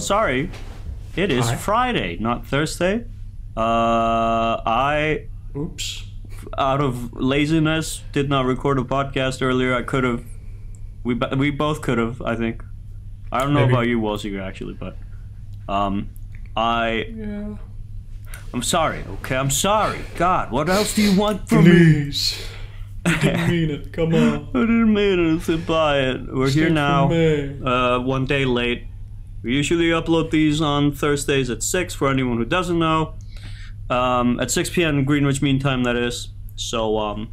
sorry. It is. Friday, not Thursday. Uh, I, Oops. out of laziness, did not record a podcast earlier. I could have. We we both could have. I think. I don't know Maybe. about you, WOLseeker, actually, but um, I Yeah. I'm sorry. Okay, I'm sorry. God, what else do you want from me? Please. I didn't mean it. Come on. I didn't mean anything by it. We're here now. uh, one day late. We usually upload these on Thursdays at 6 for anyone who doesn't know. Um, at 6 p.m. Greenwich Mean Time, that is. So, um,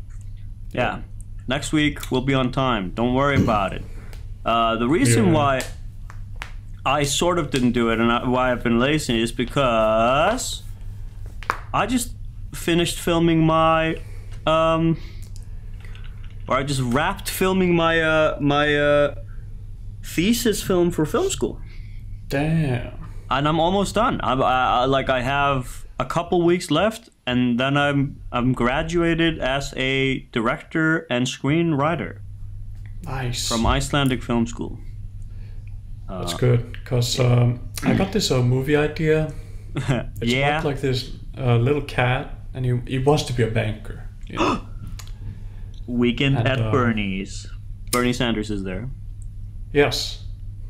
yeah. Next week, we'll be on time. Don't worry about it. Uh, the reason Yeah. why I sort of didn't do it and I, why I've been lazy is because I just finished filming my. Um, or I just wrapped filming my uh, my uh, thesis film for film school, Damn. and I'm almost done. I'm I, I, like I have a couple weeks left, and then I'm I'm graduated as a director and screenwriter Nice. from Icelandic Film School. That's good. Because um, I got this uh, movie idea. It's yeah, about like this uh, little cat, and he, he wants to be a banker. You know? Weekend and, at uh, Bernie's. Bernie Sanders is there. yes.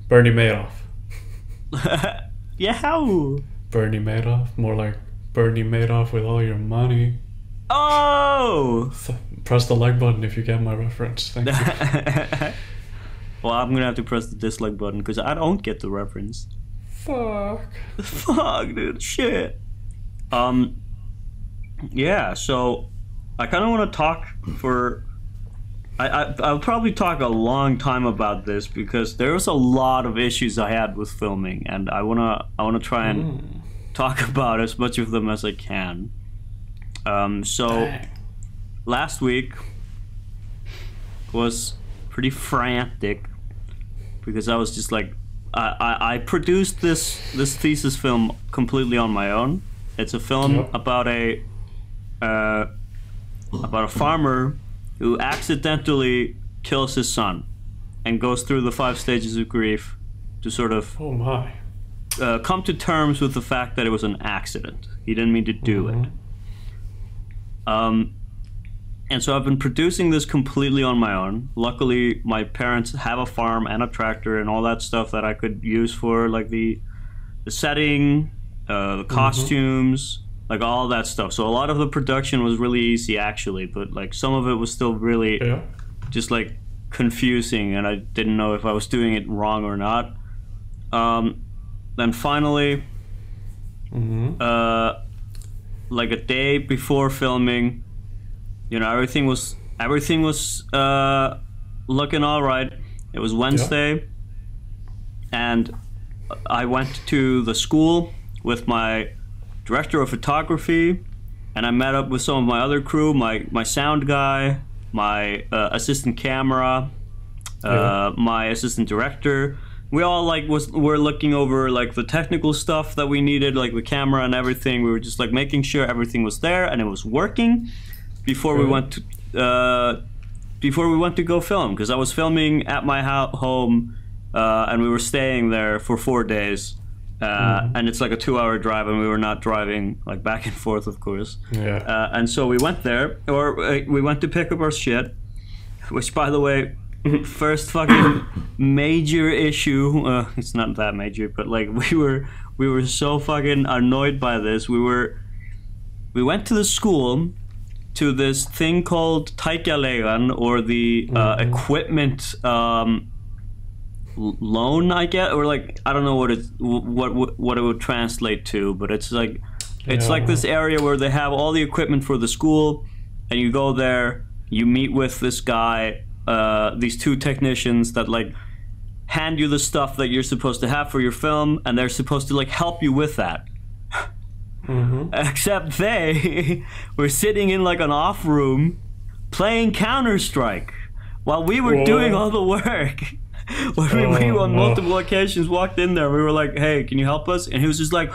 Bernie Madoff. yeah, how? Bernie Madoff. More like Bernie Madoff with all your money. Oh. Press the like button if you get my reference. Thank you. well, I'm gonna have to press the dislike button because I don't get the reference. Fuck. Fuck, dude, shit. Um, yeah. So, I kind of want to talk for. I, I I'll probably talk a long time about this because there was a lot of issues I had with filming, and I wanna I wanna try and Mm. talk about as much of them as I can. Um, so Dang. last week was pretty frantic because I was just like I, I, I produced this this thesis film completely on my own. It's a film Yep. about a uh, about a farmer who accidentally kills his son and goes through the five stages of grief to sort of Oh my. uh, come to terms with the fact that it was an accident. He didn't mean to do it. Um, and so I've been producing this completely on my own. Luckily, my parents have a farm and a tractor and all that stuff that I could use for like the the setting, uh, the costumes, like all that stuff. So a lot of the production was really easy actually, but like some of it was still really Yeah. just like confusing and I didn't know if I was doing it wrong or not. Um, then finally, Mm-hmm. uh, like a day before filming, you know, everything was everything was uh, looking all right. It was Wednesday, and I went to the school with my director of photography, and I met up with some of my other crew, my my sound guy, my uh, assistant camera, uh, Yeah. my assistant director. We all like was were looking over like the technical stuff that we needed, like the camera and everything. We were just like making sure everything was there and it was working before we went to uh, before we went to go film because I was filming at my ho- home uh, and we were staying there for four days. Uh, And it's like a two-hour drive, and we were not driving like back and forth, of course. Yeah. Uh, and so we went there, or uh, we went to pick up our shit. Which, by the way, first fucking major issue. Uh, it's not that major, but like we were, we were so fucking annoyed by this. We were, we went to the school, to this thing called Taikalegan, or the uh, equipment um, loan, I get, or like I don't know what it what what what it would translate to, but it's like it's Yeah. like this area where they have all the equipment for the school, and you go there, you meet with this guy, uh, these two technicians that like hand you the stuff that you're supposed to have for your film, and they're supposed to like help you with that. Mm-hmm. Except they were sitting in like an off room playing Counter Strike while we were Whoa. doing all the work. when we, we Oh, on multiple occasions walked in there, we were like, "Hey, can you help us?" And he was just like,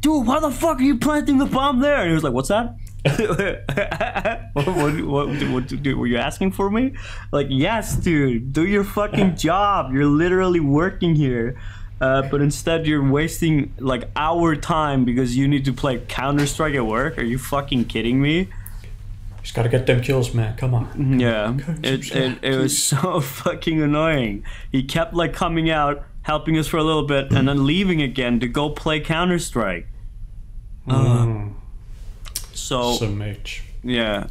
"Dude, why the fuck are you planting the bomb there?" And he was like, "What's that?" what, what, what, what, dude, were you asking for me? Like, yes, dude, do your fucking job. You're literally working here. Uh, but instead, you're wasting like our time because you need to play Counter Strike at work. Are you fucking kidding me? Just gotta get them kills, man. Come on. Yeah, it, it, it was so fucking annoying. He kept like coming out, helping us for a little bit, and then leaving again to go play Counter Strike. Mm. So Some mage. yeah,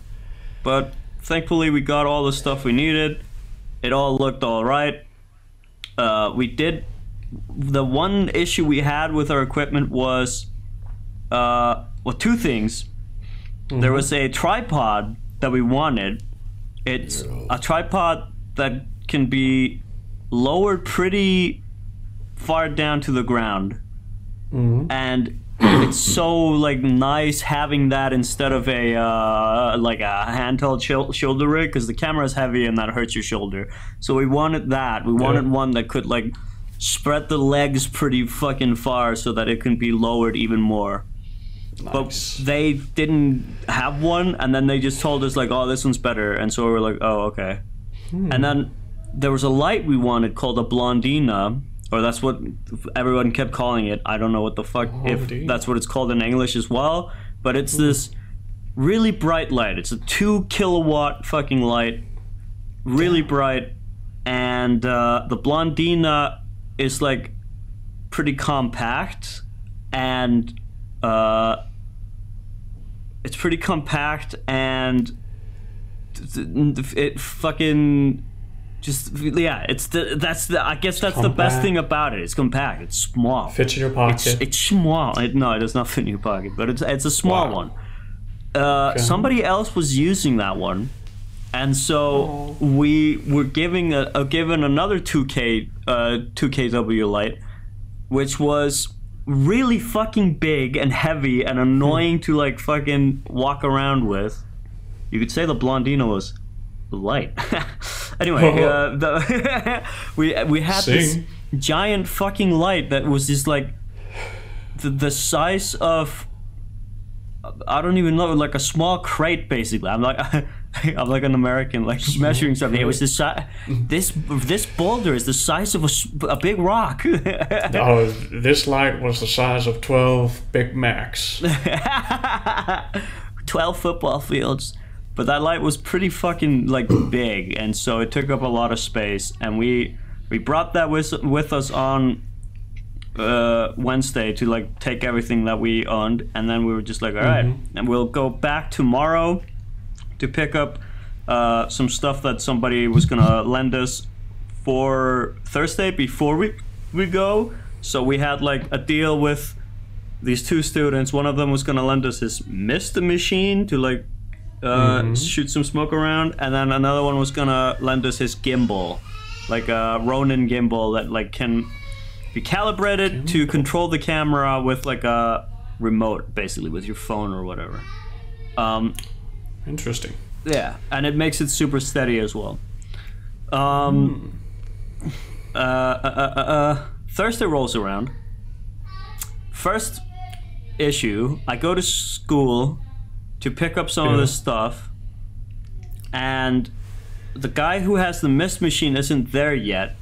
but thankfully we got all the stuff we needed. It all looked all right. Uh, we did. The one issue we had with our equipment was, uh, well, two things. There was a tripod that we wanted. It's a tripod that can be lowered pretty far down to the ground, Mhm. and it's so like nice having that instead of a uh, like a handheld shil- shoulder rig because the camera is heavy and that hurts your shoulder. So we wanted that. We wanted one that could like spread the legs pretty fucking far so that it can be lowered even more but they didn't have one and then they just told us like oh this one's better. And so we were like oh okay. And then there was a light we wanted called a blondina or that's what everyone kept calling it. I don't know what the fuck if that's what it's called in english as well but it's this really bright light. It's a two kilowatt fucking light really bright and uh, the blondina is like pretty compact and uh, it's pretty compact and it fucking just yeah it's the that's the i guess that's the best thing about it. It's compact. It's small. Fits in your pocket. it's small. It, no it does not fit in your pocket but it's it's a small Wow. one. Uh, Okay. somebody else was using that one and so we were giving a, a given another 2k uh 2kw light which was really fucking big and heavy and annoying to like fucking walk around with. You could say the blondina was light. Anyway uh, the we we had this giant fucking light that was just like the, the size of I don't even know, like a small crate, basically. I'm like, I'm like an American, like measuring something. It was the size. This this boulder is the size of a, a big rock. Oh, this light was the size of 12 Big Macs. Twelve football fields, but that light was pretty fucking like big, and so it took up a lot of space. And we we brought that with with us on uh, Wednesday to like take everything that we owned, and then we were just like, all right, and we'll go back tomorrow to pick up uh, some stuff that somebody was gonna lend us for Thursday before we we go. So we had like a deal with these two students. One of them was gonna lend us his mist machine to like uh, shoot some smoke around, and then another one was gonna lend us his gimbal, like a Ronin gimbal that like can be calibrated to control the camera with like a remote, basically with your phone or whatever. Um, Interesting. yeah, and it makes it super steady as well. Um, uh, uh, uh, uh, uh, Thursday rolls around. First issue, I go to school to pick up some of Yeah. this stuff, and the guy who has the mist machine isn't there yet,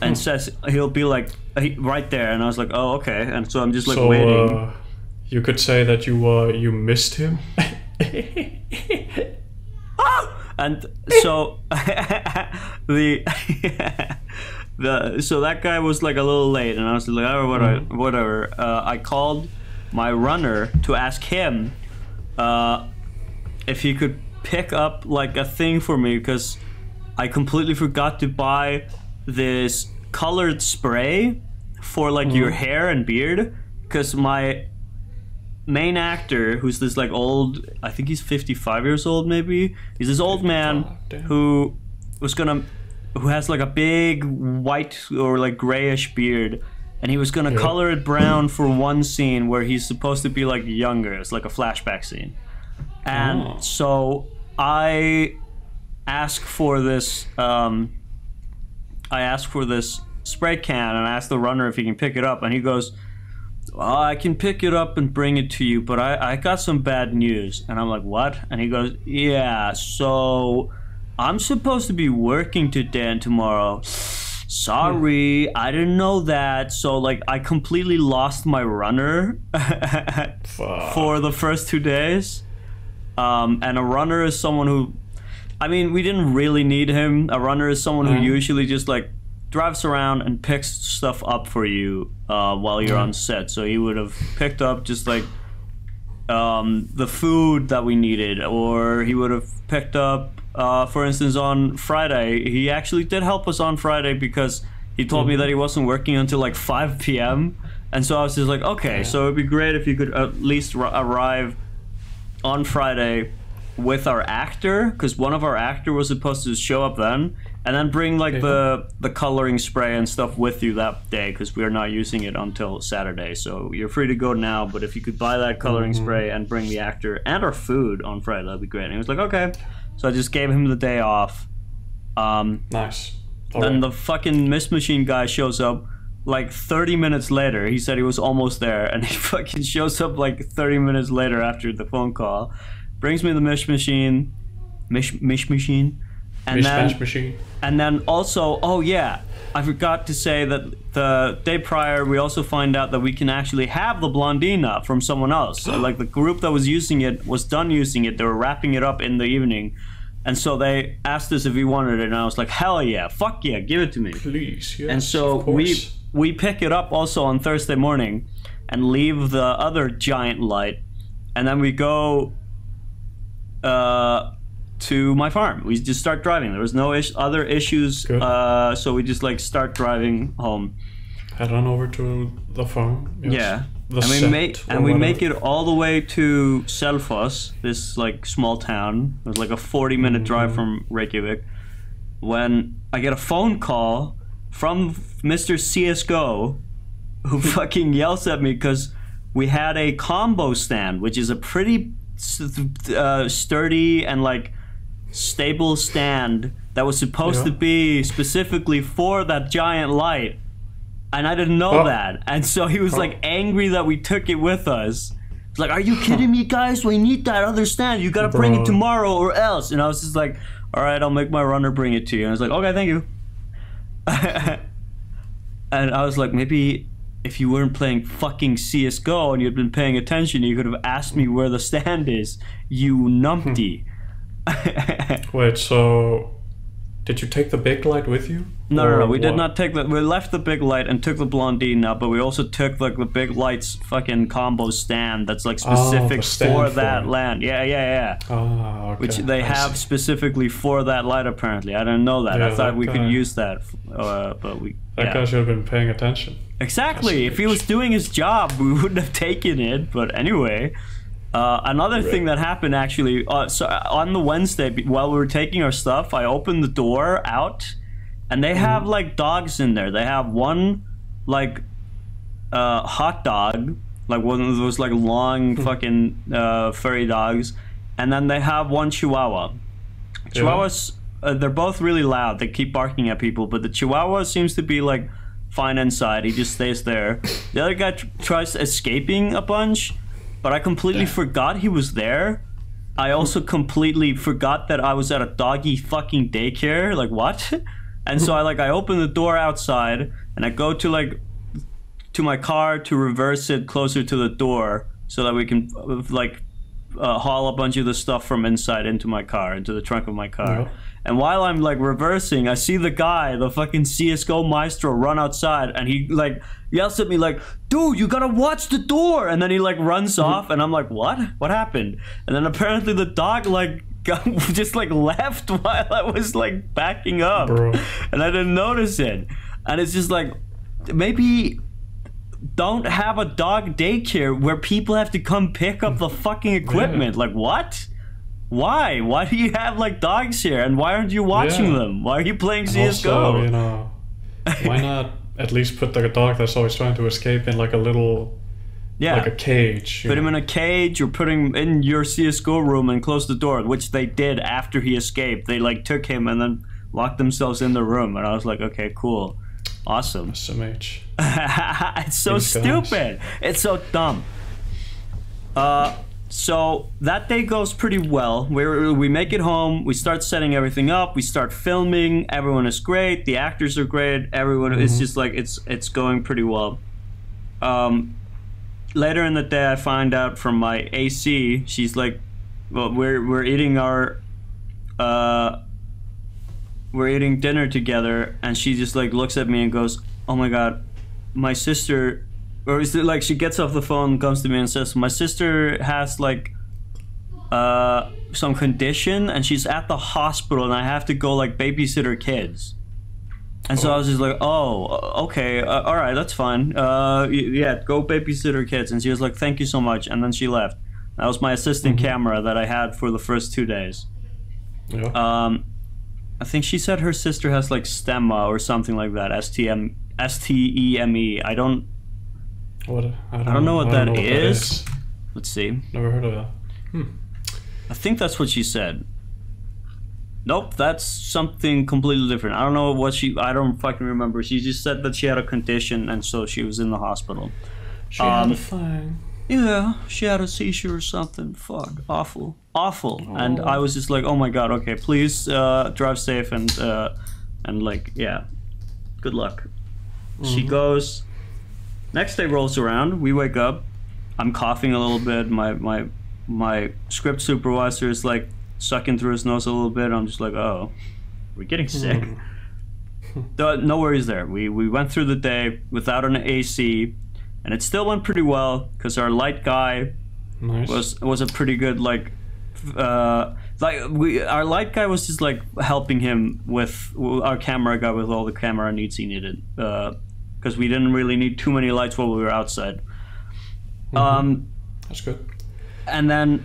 and says he'll be like right there, and I was like, oh okay, and so I'm just like so, waiting. uh, you could say that you uh, you missed him. and so the the so that guy was like a little late, and I was like, oh, whatever. whatever. Uh, I called my runner to ask him uh, if he could pick up like a thing for me because I completely forgot to buy this colored spray for like your hair and beard because my main actor who's this like old i think he's 55 years old maybe he's this old man 55, damn. who was gonna who has like a big white or like grayish beard and he was gonna Yeah. color it brown for one scene where he's supposed to be like younger it's like a flashback scene and Oh. so i ask for this um i ask for this spray can and i ask the runner if he can pick it up and he goes well, I can pick it up and bring it to you, but I, I got some bad news. And I'm like, what? And he goes, yeah, so I'm supposed to be working today and tomorrow. sorry, I didn't know that. So like I completely lost my runner for the first two days. Um, and a runner is someone who, I mean, we didn't really need him. A runner is someone who Mhm. usually just like drives around and picks stuff up for you uh, while you're on set. So he would have picked up just like um, the food that we needed, or he would have picked up, uh, for instance, on Friday. He actually did help us on Friday because he told me that he wasn't working until like 5 p.m. And so I was just like, okay, so it'd be great if you could at least r- arrive on Friday with our actor, because one of our actor was supposed to show up then, and then bring like the the coloring spray and stuff with you that day, because we are not using it until Saturday. So you're free to go now, but if you could buy that coloring spray and bring the actor and our food on Friday, that'd be great. And he was like, okay. So I just gave him the day off. Um, Nice. then Alright. the fucking mist machine guy shows up like 30 minutes later. He said he was almost there, and he fucking shows up like 30 minutes later after the phone call. Brings me the mish machine, mish mish machine, and then machine. and then also, oh yeah, I forgot to say that the day prior we also find out that we can actually have the Blondina from someone else. So, like the group that was using it was done using it. They were wrapping it up in the evening. And so they asked us if we wanted it, and I was like, "Hell yeah, fuck yeah, give it to me." Please, yes. And so we we pick it up also on Thursday morning, and leave the other giant light, and then we go uh, to my farm. We just start driving. There was no is- other issues, uh, so we just like start driving home. head on over to the farm. yes. Yeah. The and we make and we whatever. make it all the way to Selfoss, this like small town. It was like a forty minute drive from Reykjavik. When I get a phone call from Mr. CS:GO, who fucking yells at me because we had a combo stand, which is a pretty uh, sturdy and like stable stand that was supposed Yeah. to be specifically for that giant light and I didn't know Oh. that. And so he was Oh. like angry that we took it with us. He's like, "Are you kidding me, guys? We need that other stand. You gotta bring it tomorrow or else." And I was just like, "All right, I'll make my runner bring it to you." And I was like, "Okay, thank you." and I was like, maybe if you weren't playing fucking CS:GO and you'd been paying attention, you could have asked me where the stand is. You numpty. Wait, so did you take the big light with you? No, no, no. We did not take the. We left the big light and took the blondine now, but we also took like the big light's fucking combo stand that's like Oh, specific stand for for that it. land. Yeah, yeah, yeah. Ah, okay. Which they I have see. specifically for that light. Apparently, I didn't know that. I thought that we could use that, uh, but we. That yeah. guy should have been paying attention. Exactly. If he was doing his job, we wouldn't have taken it. But anyway, uh, another thing that happened actually, uh, so on the Wednesday while we were taking our stuff, I opened the door out, and they have like dogs in there. They have one like uh, hot dog, like one of those like long fucking uh, furry dogs, and then they have one Chihuahua. Chihuahuas, uh, they're both really loud. They keep barking at people, but the Chihuahua seems to be like fine inside. He just stays there. The other guy tr- tries escaping a bunch, but I completely forgot he was there. I also completely forgot that I was at a doggy fucking daycare. Like what? And so I like I open the door outside and I go to like to my car to reverse it closer to the door so that we can like uh, haul a bunch of the stuff from inside into my car, into the trunk of my car. Yeah. And while I'm like reversing, I see the guy, the fucking CS:GO maestro, run outside, and he like yells at me like, "Dude, you gotta watch the door!" And then he like runs mm-hmm. off, and I'm like, "What? What happened?" And then apparently the dog like got, just like left while I was like backing up, Bro. and I didn't notice it. And it's just like maybe don't have a dog daycare where people have to come pick up the fucking equipment. Like what? Why? Why do you have like dogs here? And why aren't you watching Yeah. them? Why are you playing CS:GO? Also, you know, why not at least put the dog that's always trying to escape in like a little, yeah. like a cage? Put him in a cage or put him in your CS:GO room and close the door, which they did after he escaped. They like took him and then locked themselves in the room, and I was like, okay, cool, awesome. SMH. it's so These guys. stupid. It's so dumb. Uh, so that day goes pretty well. We we make it home. We start setting everything up. We start filming. Everyone is great. The actors are great. Everyone is just like it's it's going pretty well. Um, later in the day, I find out from my AC. She's like, "Well, we're we're eating our, uh, we're eating dinner together," and she just like looks at me and goes, "Oh my god, my sister." Or is it like she gets off the phone, comes to me and says, "My sister has like uh, some condition and she's at the hospital and I have to go like babysit her kids. And so I was just like, oh, okay, uh, all right, that's fine. Uh, yeah, go babysit her kids. And she was like, thank you so much. And then she left. That was my assistant camera that I had for the first two days. Yeah. Um, I think she said her sister has like stemma or something like that. S T M S T E M E. I don't. What, I, don't don't know what I don't that know is. Let's see. Never heard of that. I think that's what she said. Nope, that's something completely different. I don't know what she. I don't fucking remember. She just said that she had a condition and so she was in the hospital. She had Um, a thing. Yeah, she had a seizure or something. Fuck, awful, awful. And I was just like, oh my god, okay, please uh, drive safe and uh, and like, yeah, good luck. She goes. Next day rolls around. We wake up. I'm coughing a little bit. My my my script supervisor is like sucking through his nose a little bit. I'm just like, oh, we're getting sick. No- no worries there. We we went through the day without an AC, and it still went pretty well because our light guy Nice. was was a pretty good like uh like we our light guy was just like helping him with our camera guy with all the camera needs he needed uh because we didn't really need too many lights while we were outside um That's good. and then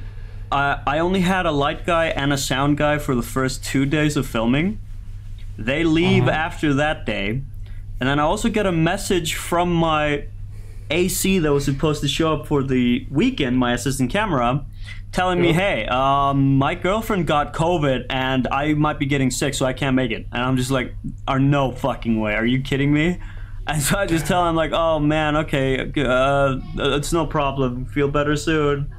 I I only had a light guy and a sound guy for the first two days of filming. They leave Uh-huh. after that day, and then I also get a message from my AC that was supposed to show up for the weekend, my assistant camera, telling me, "Hey, um, my girlfriend got COVID and I might be getting sick, so I can't make it." And I'm just like, "Are no fucking way? Are you kidding me?" And so I just tell him like, "Oh man, okay, uh, it's no problem. Feel better soon."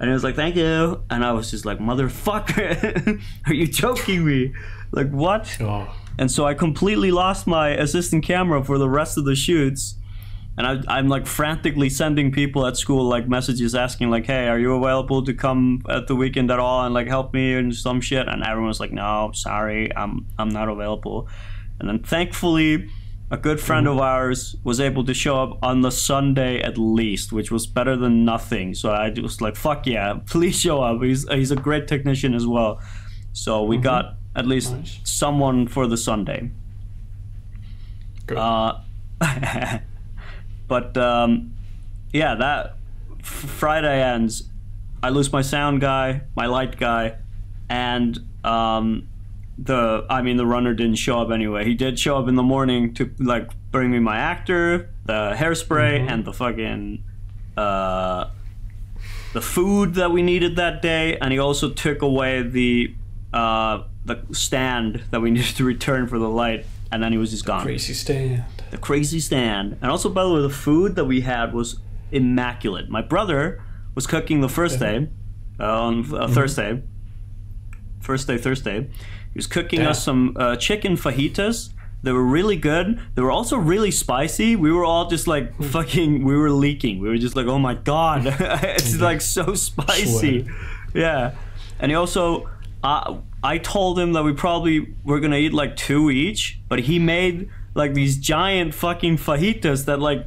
And he was like, "Thank you." And I was just like, "Motherfucker, are you joking me? Like what?" Oh, And so I completely lost my assistant camera for the rest of the shoots. And I, I'm like frantically sending people at school like messages asking like, "Hey, are you available to come at the weekend at all and like help me and some shit?" And everyone was like, "No, sorry, I'm I'm not available." And then thankfully, a good friend of ours was able to show up on the Sunday at least, which was better than nothing. So I was like, "Fuck yeah, please show up." He's he's a great technician as well. So we got at least Nice. someone for the Sunday. good. Uh, but um, yeah, that f- Friday ends. I lose my sound guy, my light guy, and um, the I mean the runner didn't show up anyway. He did show up in the morning to like bring me my actor, the hairspray, and the fucking uh, the food that we needed that day, and he also took away the uh, the stand that we needed to return for the light, and then he was just gone The Crazy stand. the crazy stand. And also, by the way, the food that we had was immaculate. My brother was cooking the first day, uh, on uh, Thursday. First day, Thursday. He was cooking Yeah. us some uh, chicken fajitas. They were really good. They were also really spicy. We were all just like fucking. We were leaking. We were just like, oh my god, it's like so spicy. Sweat. Yeah, and he also, uh, I told him that we probably were gonna eat like two each, but he made like these giant fucking fajitas that like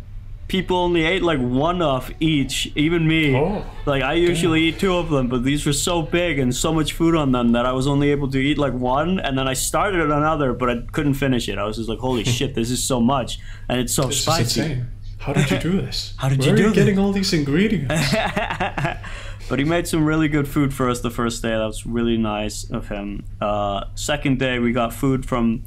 people only ate like one of each, even me. Oh, Like I usually eat two of them, but these were so big and so much food on them that I was only able to eat like one, and then I started another, but I couldn't finish it. I was just like, "Holy shit, this is so much, and it's so This spicy." How did you do this? How did Where you are do you this? getting all these ingredients? but he made some really good food for us the first day. That was really nice of him. Uh, second day, we got food from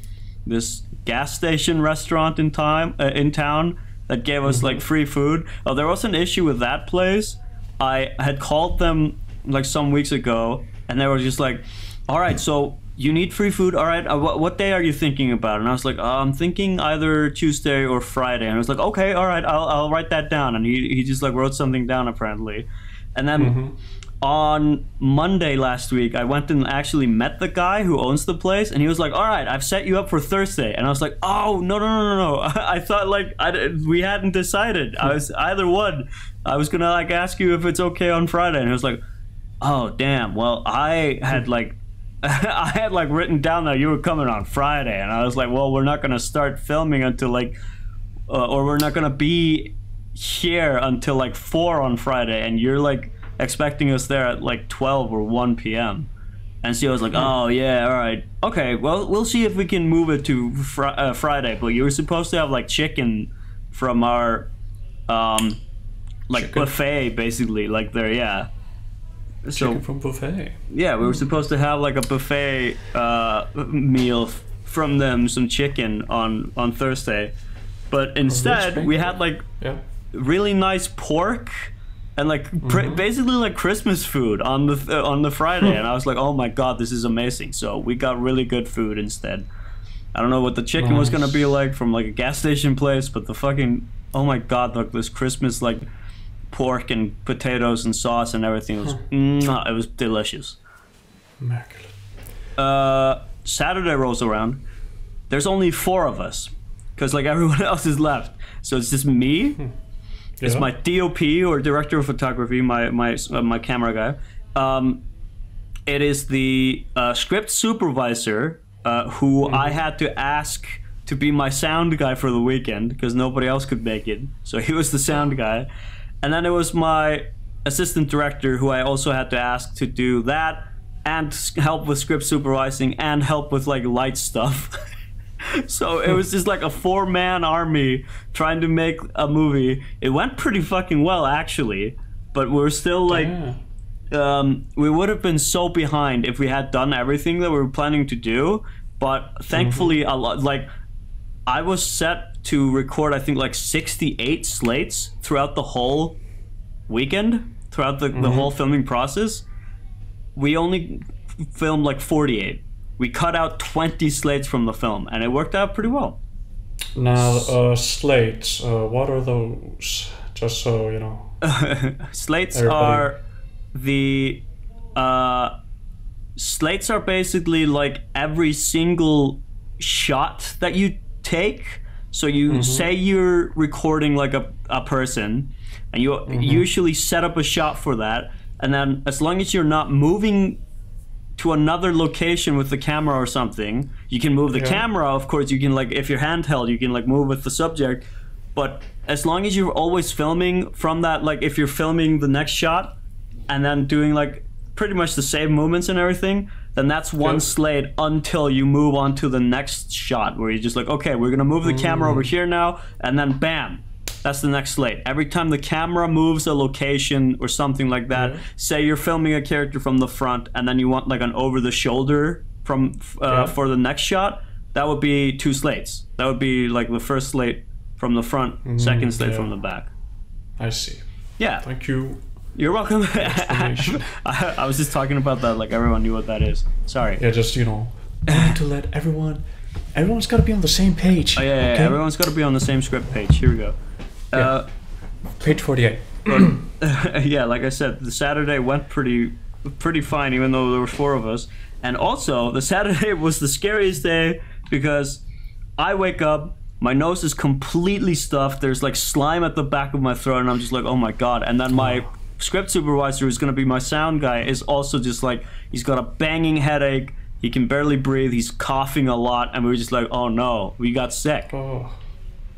this gas station restaurant in time uh, in town that gave us like free food. Oh, there was an issue with that place. I had called them like some weeks ago, and they were just like, "All right, so." You need free food, all right. Uh, what, what day are you thinking about? And I was like, uh, I'm thinking either Tuesday or Friday. And I was like, okay, all right, I'll, I'll write that down. And he, he just like wrote something down apparently. And then on Monday last week, I went and actually met the guy who owns the place, and he was like, "All right, I've set you up for Thursday," and I was like, "Oh no no no no no!" I thought like I, we hadn't decided. I was either one. I was gonna like ask you if it's okay on Friday, and he was like, "Oh damn! Well, I had like." I had like written down that you were coming on Friday, and I was like, "Well, we're not gonna start filming until like, uh, or we're not gonna be here until like four on Friday, and you're like expecting us there at like 12 or 1 p.m. And so I was like, oh, yeah, all right. Okay, well, we'll see if we can move it to fr- uh, Friday. But you were supposed to have like chicken from our um, like chicken. buffet, basically. Like there, yeah. So, chicken from buffet. Yeah, we were supposed to have like a buffet uh, meal from them, some chicken on on Thursday. But instead, we had like yeah. really nice pork and like mm-hmm. basically like Christmas food on the uh, on the Friday, and I was like, oh my god, this is amazing. So we got really good food instead. I don't know what the chicken nice. was gonna be like from like a gas station place, but the fucking oh my god, like this Christmas like pork and potatoes and sauce and everything was mwah, it was delicious. Immaculate. Uh, Saturday rolls around. There's only four of us, because like everyone else is left. So it's just me. Yeah. is my DOP or director of photography, my my uh, my camera guy. Um, it is the uh, script supervisor uh, who mm-hmm. I had to ask to be my sound guy for the weekend because nobody else could make it. So he was the sound guy, and then it was my assistant director who I also had to ask to do that and help with script supervising and help with like light stuff. so it was just like a four man army trying to make a movie. It went pretty fucking well actually, but we're still like um, we would have been so behind if we had done everything that we were planning to do. But thankfully, mm-hmm. a lot like I was set to record. I think like sixty eight slates throughout the whole weekend, throughout the, mm-hmm. the whole filming process. We only filmed like forty eight we cut out 20 slates from the film and it worked out pretty well now uh, slates uh, what are those just so you know slates Everybody. are the uh, slates are basically like every single shot that you take so you mm-hmm. say you're recording like a, a person and you mm-hmm. usually set up a shot for that and then as long as you're not moving to another location with the camera or something. You can move the yeah. camera, of course. You can like if you're handheld, you can like move with the subject. But as long as you're always filming from that, like if you're filming the next shot and then doing like pretty much the same movements and everything, then that's one yeah. slate until you move on to the next shot where you're just like, okay, we're gonna move the camera over mm. here now, and then bam, that's the next slate. Every time the camera moves a location or something like that, mm-hmm. say you're filming a character from the front and then you want like an over the shoulder from uh, yeah. for the next shot, that would be two slates. That would be like the first slate from the front, mm-hmm. second slate yeah. from the back. I see. Yeah. Thank you. You're welcome. I, I was just talking about that like everyone knew what that is. Sorry. Yeah, just you know, to let everyone everyone's got to be on the same page. Oh yeah, okay? yeah everyone's got to be on the same script page. Here we go. Uh, Page 48. yeah, like I said, the Saturday went pretty pretty fine, even though there were four of us. And also, the Saturday was the scariest day because I wake up, my nose is completely stuffed. There's like slime at the back of my throat, and I'm just like, oh my god. And then my script supervisor, who's gonna be my sound guy, is also just like, he's got a banging headache. He can barely breathe. He's coughing a lot, and we were just like, oh no, we got sick. Oh.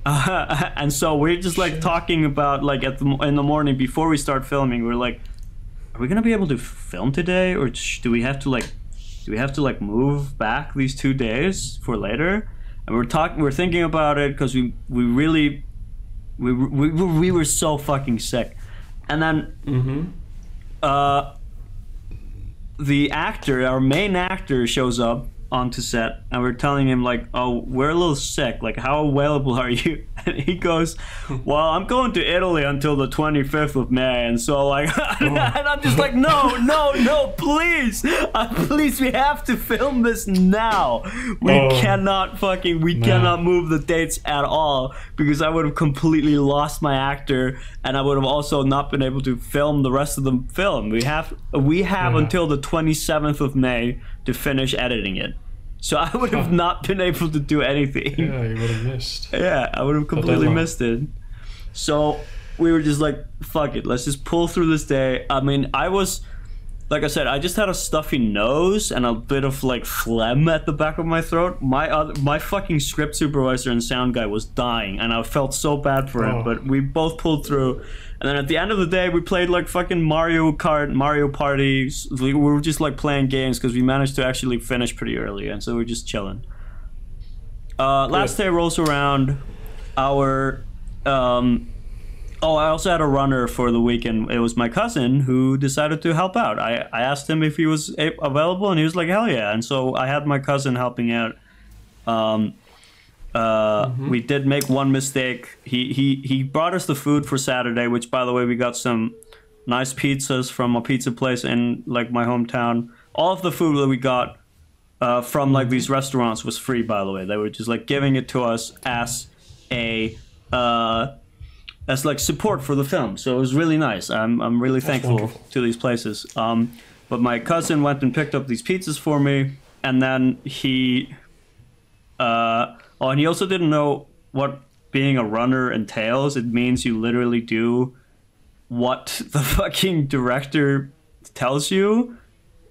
Uh, and so we're just like talking about like at the in the morning before we start filming. We're like, are we gonna be able to film today, or do we have to like, do we have to like move back these two days for later? And we're talking, we're thinking about it because we we really, we, we we were so fucking sick, and then, mm-hmm. uh, the actor, our main actor, shows up onto set and we're telling him like oh we're a little sick. Like how available are you and he goes, "Well, I'm going to Italy until the 25th of May," and so like, and I'm just like, "No, no, no, please, uh, please, we have to film this now. We Oh. cannot fucking, we cannot move the dates at all because I would have completely lost my actor, and I would have also not been able to film the rest of the film. We have, we have Yeah. until the 27th of May to finish editing it." So I would have not been able to do anything. Yeah, you would have missed. Yeah, I would have completely missed it. So we were just like, fuck it, let's just pull through this day. I mean, I was, like I said, I just had a stuffy nose and a bit of like phlegm at the back of my throat. My other, my fucking script supervisor and sound guy was dying, and I felt so bad for him. Oh. But we both pulled through. And then at the end of the day, we played like fucking Mario Kart, Mario Party. We we were just like playing games because we managed to actually finish pretty early, and so we we're just chilling. Uh, last day rolls around. Our um, oh, I also had a runner for the weekend. It was my cousin who decided to help out. I, I asked him if he was available, and he was like, "Hell yeah!" And so I had my cousin helping out. Um, uh, We did make one mistake. He he he brought us the food for Saturday, which by the way, we got some nice pizzas from a pizza place in like my hometown. All of the food that we got uh, from like these restaurants was free. By the way, they were just like giving it to us as a uh, as like support for the film. So it was really nice. I'm I'm really thankful wonderful. to these places. Um, but my cousin went and picked up these pizzas for me, and then he uh, oh, and he also didn't know what being a runner entails. It means you literally do what the fucking director tells you.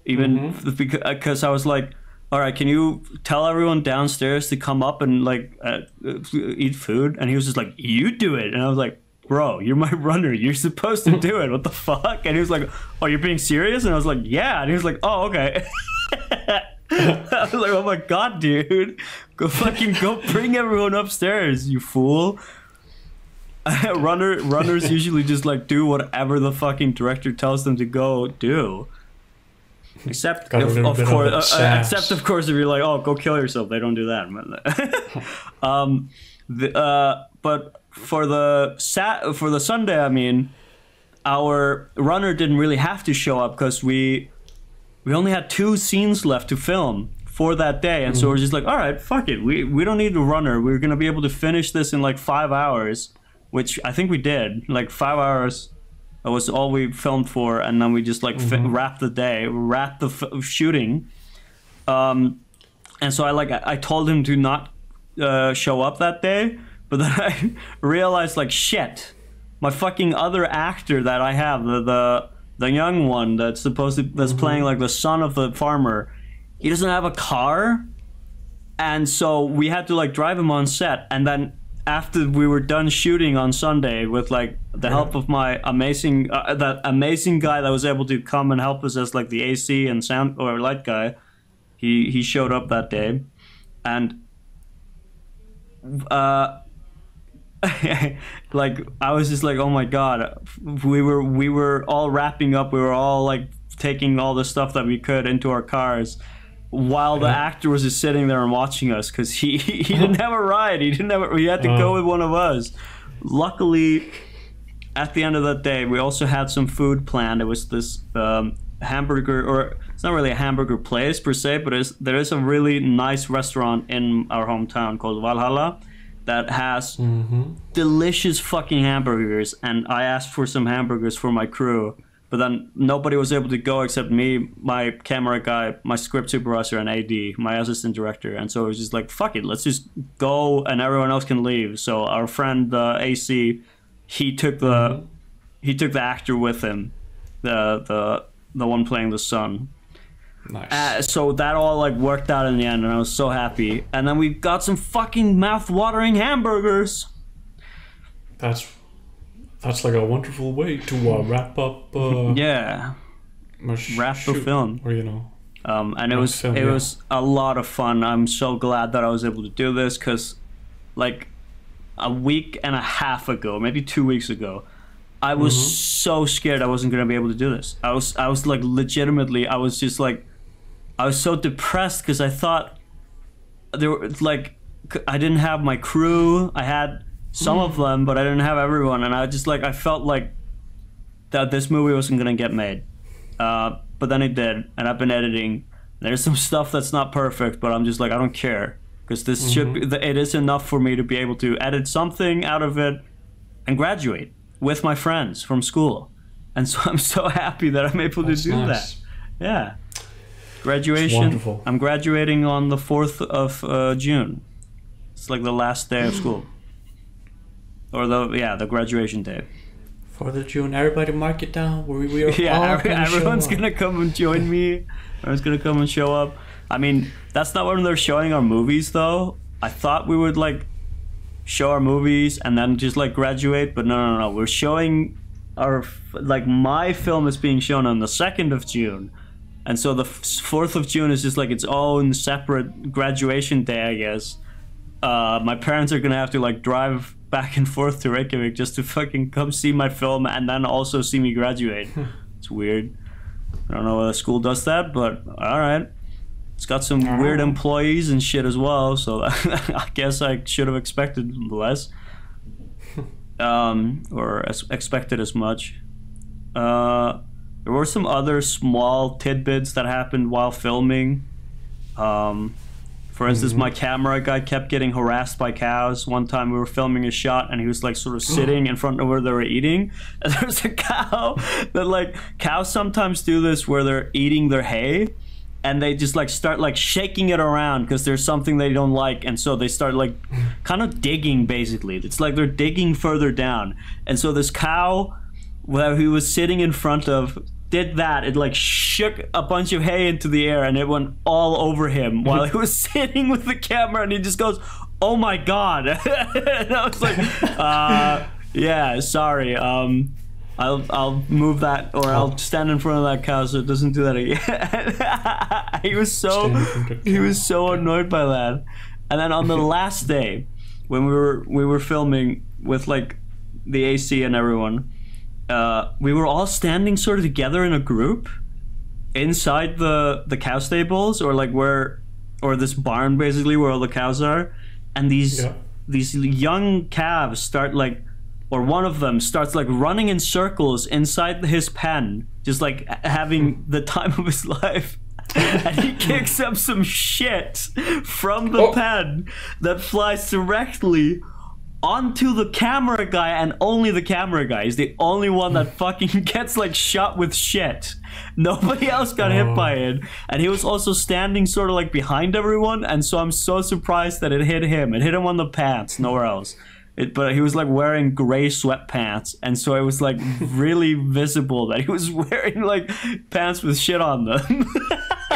Even mm-hmm. because uh, I was like, all right, can you tell everyone downstairs to come up and like uh, uh, eat food? And he was just like, you do it. And I was like, bro, you're my runner. You're supposed to do it. What the fuck? And he was like, oh, you're being serious? And I was like, yeah. And he was like, oh, okay. I was like, oh my god, dude. Go fucking go bring everyone upstairs, you fool. Runner runners usually just like do whatever the fucking director tells them to go do. Except if, of bit of course, uh, uh, except of course, if you're like, oh, go kill yourself, they don't do that. But, um, the, uh, but for the sat for the Sunday, I mean, our runner didn't really have to show up because we we only had two scenes left to film for that day and so we're just like all right fuck it. We we don't need a runner. We're gonna be able to finish this in like five hours which i think we did. Like five hours that was all we filmed for and then we just like fi- wrapped the day wrapped the f- shooting. Um and so i like i, I told him to not uh, show up that day but then i realized like shit my fucking other actor that I have, the the, the young one that's supposed to that's playing like the son of the farmer, he doesn't have a car, and so we had to like drive him on set, and then after we were done shooting on Sunday with like the help of my amazing uh, that amazing guy that was able to come and help us as like the AC and sound or light guy, he he showed up that day, and uh like I was just like, oh my god, we were we were all wrapping up. We were all like taking all the stuff that we could into our cars, while the Yeah. actor was just sitting there and watching us because he he didn't have a ride. He didn't have. A, he had to go Oh. with one of us. Luckily, at the end of that day, we also had some food planned. It was this um, hamburger, or it's not really a hamburger place per se, but there is a really nice restaurant in our hometown called Valhalla that has delicious fucking hamburgers. And I asked for some hamburgers for my crew, but then nobody was able to go except me, my camera guy, my script supervisor, and AD, my assistant director. And so it was just like, fuck it, let's just go, and everyone else can leave. So our friend uh, AC, he took the he took the actor with him, the the the one playing the son. Nice. Uh, so that all like worked out in the end, and I was so happy. And then we got some fucking mouth-watering hamburgers. that's that's like a wonderful way to uh, wrap up. Uh, Yeah, wrap the film. Or you know, um, and it was film, it yeah. was a lot of fun. I'm so glad that I was able to do this because, like, a week and a half ago, maybe two weeks ago, I was Mm-hmm. so scared I wasn't gonna be able to do this. I was I was like legitimately I was just like I was so depressed because I thought there were like I didn't have my crew. I had some of them, but I didn't have everyone, and I just like I felt like that this movie wasn't gonna get made. Uh, but then it did, and I've been editing. There's some stuff that's not perfect, but I'm just like I don't care because this mm-hmm. should be, it is enough for me to be able to edit something out of it and graduate with my friends from school. And so I'm so happy that I'm able that's to do nice. that. Yeah. Graduation. I'm graduating on the 4th of uh, June. It's like the last day of school. Or the yeah, the graduation day. For the June, everybody mark it down. We, we are yeah, every, gonna everyone's gonna come and join me. everyone's gonna come and show up. I mean, that's not when they're showing our movies, though. I thought we would like show our movies and then just like graduate, but no, no, no. We're showing our like my film is being shown on the second of June, and so the fourth of June is just like its own separate graduation day, I guess. Uh, my parents are gonna have to like drive back and forth to Reykjavik just to fucking come see my film and then also see me graduate. it's weird. I don't know why the school does that, but all right. It's got some weird employees and shit as well, so I guess I should have expected less, um, or as expected as much. Uh, there were some other small tidbits that happened while filming. Um, for instance, mm-hmm. my camera guy kept getting harassed by cows. One time we were filming a shot and he was like sort of sitting in front of where they were eating. And there was a cow that like cows sometimes do this where they're eating their hay and they just like start like shaking it around because there's something they don't like and so they start like kind of digging basically. It's like they're digging further down. And so this cow where he was sitting in front of did that, it like shook a bunch of hay into the air and it went all over him while he was sitting with the camera and he just goes, "Oh my god!" and I was like, uh, "Yeah, sorry. Um, I'll I'll move that or I'll stand in front of that cow so it doesn't do that again." he was so he was so annoyed by that. And then on the last day, when we were we were filming with like the AC and everyone uh, we were all standing sort of together in a group inside the the cow stables or like where or this barn basically where all the cows are and these yeah. these young calves start like or one of them starts like running in circles inside his pen just like having the time of his life and he kicks up some shit from the oh. pen that flies directly onto the camera guy and only the camera guy is the only one that fucking gets like shot with shit. Nobody else got hit by oh. it. And he was also standing sort of like behind everyone. And so I'm so surprised that it hit him. It hit him on the pants, nowhere else. It, but he was like wearing gray sweatpants, and so it was like really visible that he was wearing like pants with shit on them.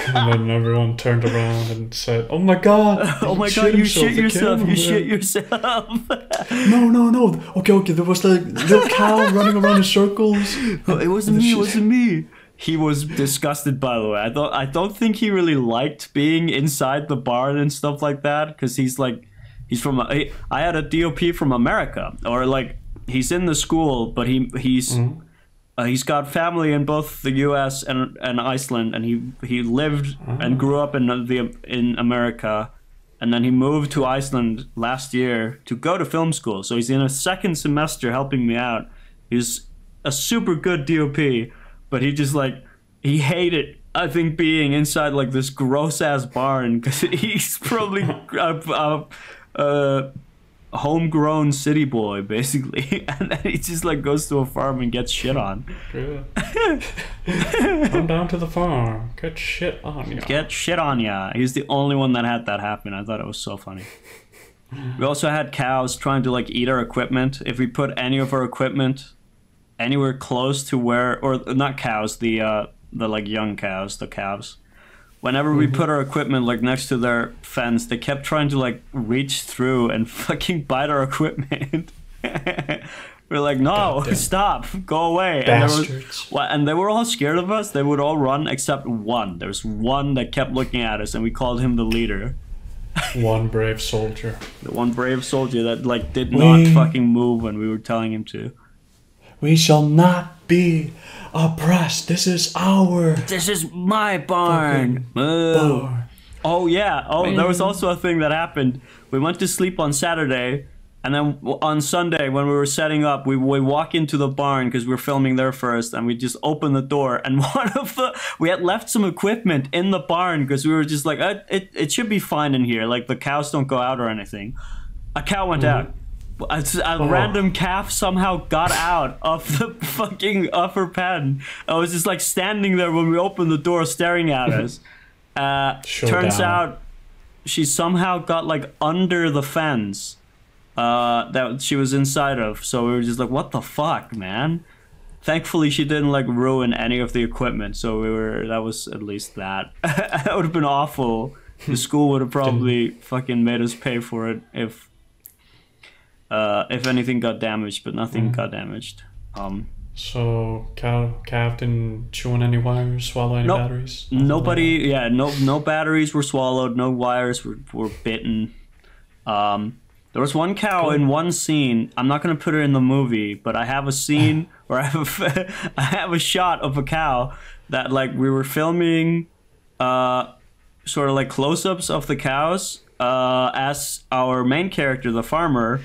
And then everyone turned around and said, "Oh my god! Oh my god! You shit yourself! You shit yourself!" no, no, no. Okay, okay. There was like little cow running around in circles. it wasn't me. It wasn't me. He was disgusted, by the way. I don't. I don't think he really liked being inside the barn and stuff like that because he's like, he's from. I had a DOP from America, or like he's in the school, but he he's. Mm-hmm uh, he's got family in both the U.S. and and Iceland, and he he lived and grew up in the in America, and then he moved to Iceland last year to go to film school. So he's in a second semester helping me out. He's a super good DOP, but he just like he hated I think being inside like this gross ass barn because he's probably uh, uh, uh, homegrown city boy basically. And then he just like goes to a farm and gets shit on. Come down to the farm. Get shit on ya. Get shit on ya. He's the only one that had that happen. I thought it was so funny. We also had cows trying to like eat our equipment. If we put any of our equipment anywhere close to where or not cows the uh the like young cows the calves whenever we mm-hmm. put our equipment like next to their fence, they kept trying to like reach through and fucking bite our equipment. We're like, no, stop, go away. Bastards. And, was, and they were all scared of us. They would all run except one. There's one that kept looking at us, and we called him the leader. one brave soldier. The one brave soldier that like did not fucking move when we were telling him to. We shall not be oppressed. This is our. This is my barn. barn. Oh yeah. Oh, there was also a thing that happened. We went to sleep on Saturday, And then on Sunday, when we were setting up, we, we walk into the barn because we are filming there first, and we just open the door. And one of the we had left some equipment in the barn because we were just like, uh, it it should be fine in here. Like the cows don't go out or anything. A cow went out. A, a Oh. random calf somehow got out of the fucking upper pen. I was just like standing there when we opened the door, staring at us. Uh, turns Showdown. out she somehow got like under the fence uh, that she was inside of. So we were just like, what the fuck, man? Thankfully, she didn't like ruin any of the equipment. So we were, that was at least that. that would have been awful. The school would have probably fucking made us pay for it if, uh, if anything got damaged, but nothing got damaged. Um, So cow calf didn't chew on any wires, swallow any Nope. batteries. Nothing like Nobody, yeah, no, no batteries were swallowed, no wires were, were bitten. Um, there was one cow in one scene. I'm not gonna put it in the movie, but I have a scene where I have a, I have a shot of a cow that like we were filming, uh, sort of like close-ups of the cows, uh, as our main character, the farmer,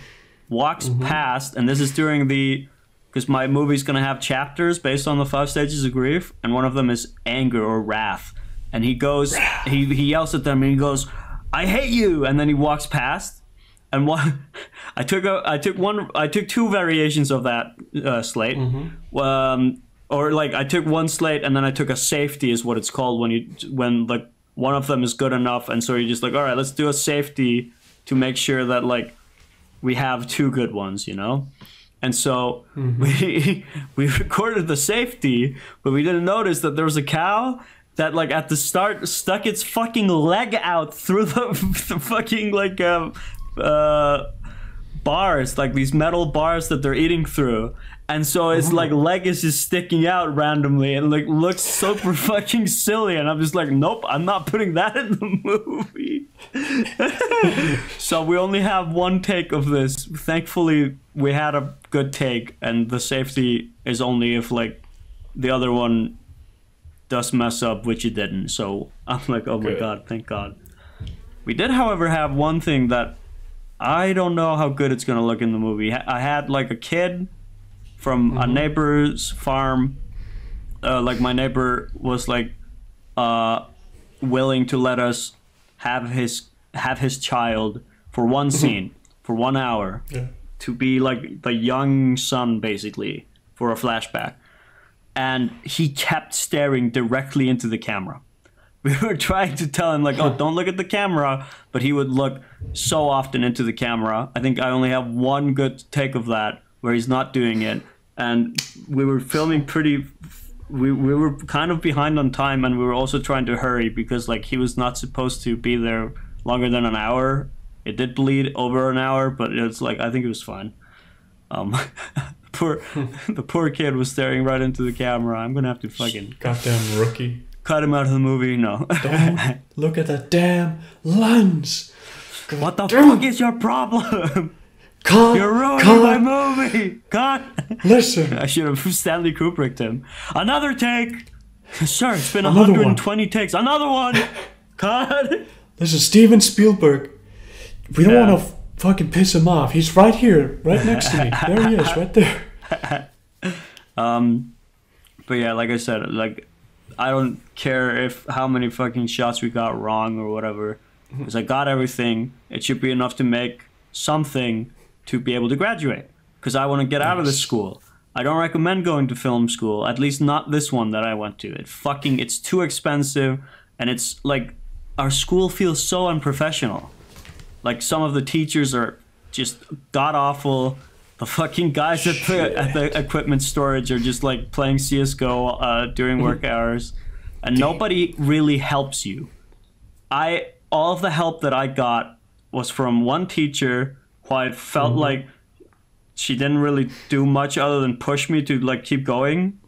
walks past, and this is during the because my movie's gonna have chapters based on the five stages of grief, and one of them is anger or wrath. And he goes, he he yells at them, and he goes, "I hate you!" And then he walks past. And one, I took a, I took one, I took two variations of that uh, slate. Um, or like I took one slate, and then I took a safety, is what it's called when you when like one of them is good enough, and so you're just like, all right, let's do a safety to make sure that like we have two good ones, you know. And so we we recorded the safety, but we didn't notice that there was a cow that like at the start stuck its fucking leg out through the, the fucking like uh, uh, bars, like these metal bars that they're eating through. And so its like leg is just sticking out randomly and like looks super fucking silly. And I'm just like, nope, I'm not putting that in the movie. so we only have one take of this. Thankfully, we had a good take, and the safety is only if like the other one does mess up, which it didn't. So I'm like, oh my Good. god, thank God. We did, however, have one thing that I don't know how good it's gonna look in the movie. I had like a kid from a neighbor's farm. Uh, like my neighbor was like uh, willing to let us have his have his child for one scene for one hour Yeah. to be like the young son basically for a flashback and he kept staring directly into the camera we were trying to tell him like oh don't look at the camera but he would look so often into the camera. I think i only have one good take of that where he's not doing it. And we were filming pretty we, we were kind of behind on time and we were also trying to hurry because like he was not supposed to be there longer than an hour. It did bleed over an hour but it's like i think it was fine. Um poor the poor kid was staring right into the camera. I'm gonna have to fucking Goddamn rookie. Cut him out of the movie no Don't look at that damn lens. what the fuck is your problem Cut. you're ruining cut. my movie cut Listen. i should have stanley kubricked him another take sir it's been Another one. 120 takes another one cut This is Steven Spielberg. We don't Yeah. want to fucking piss him off. He's right here, right next to me. There he is, right there. Um, but yeah, like I said, like I don't care if how many fucking shots we got wrong or whatever, mhm. because I got everything. It should be enough to make something to be able to graduate. Because I want to get out of this school. I don't recommend going to film school. At least not this one that I went to. It fucking it's too expensive, and it's like our school feels so unprofessional. Like some of the teachers are just god awful. The fucking guys at the, at the equipment storage are just like playing CS:GO uh, during work hours, and nobody really helps you. I all of the help that I got was from one teacher who I felt like she didn't really do much other than push me to like keep going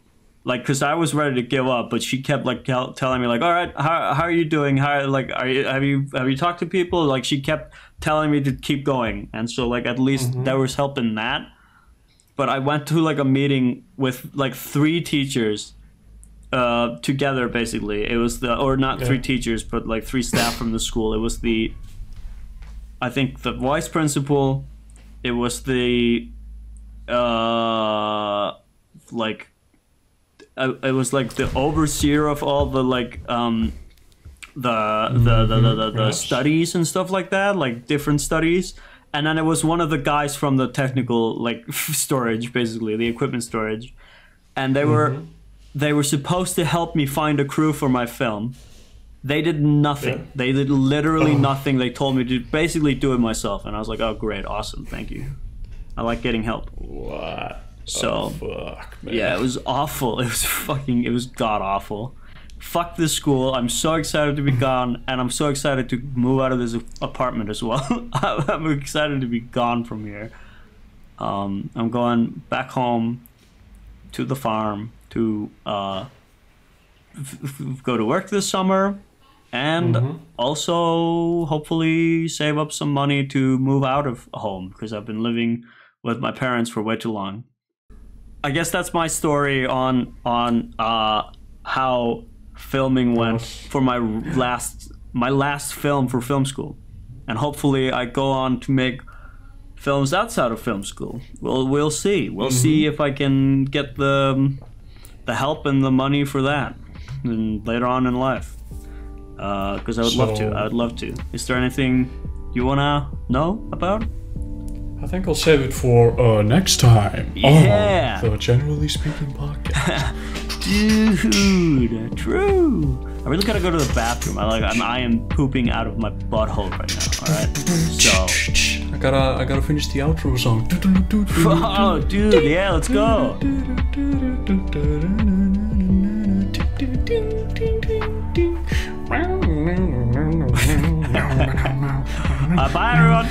like because i was ready to give up but she kept like tell, telling me like all right how, how are you doing? How like are you have you have you talked to people? Like she kept telling me to keep going. And so like at least there was help in that. But i went to like a meeting with like three teachers uh together basically. It was the or not three teachers but like three staff from the school. It was the i think the vice principal. It was the uh like uh, it was like the overseer of all the like um the the the, the, the, the studies and stuff like that like different studies. And then it was one of the guys from the technical like storage basically the equipment storage. And they were they were supposed to help me find a crew for my film. They did nothing. Yeah. they did literally Oh. nothing. They told me to basically do it myself. And i was like oh great. Awesome. Thank you. I like getting help. What? So- oh, fuck, man. yeah, it was awful. It was fucking. It was god awful. Fuck this school. I'm so excited to be gone, and I'm so excited to move out of this apartment as well. I'm excited to be gone from here. Um, I'm going back home to the farm to uh, go to work this summer, and also hopefully save up some money to move out of home because I've been living with my parents for way too long. I guess that's my story on on uh, how filming went for my last my last film for film school, and hopefully I go on to make films outside of film school. Well, we'll see. We'll see if I can get the the help and the money for that, and later on in life. Because I would love to. I would love to. Is there anything you wanna know about? I think I'll save it for uh, next time. Yeah. On the Generally Speaking podcast. Dude, true. I really gotta go to the bathroom. I like. I'm, I am pooping out of my butthole right now. All right. So. I gotta, I gotta finish the outro song. Oh, dude. Yeah. Let's go. Uh, bye, everyone.